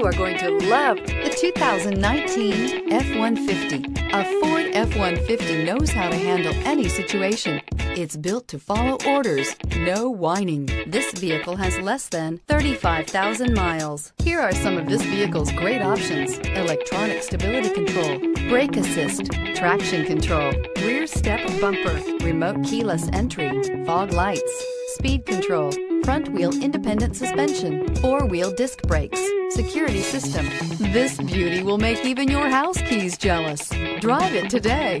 You are going to love the 2019 F-150. A Ford F-150 knows how to handle any situation. It's built to follow orders, no whining. This vehicle has less than 35,000 miles. Here are some of this vehicle's great options. Electronic stability control, brake assist, traction control, rear step bumper, remote keyless entry, fog lights, speed control, front wheel independent suspension, four wheel disc brakes, security system. This beauty will make even your house keys jealous. Drive it today.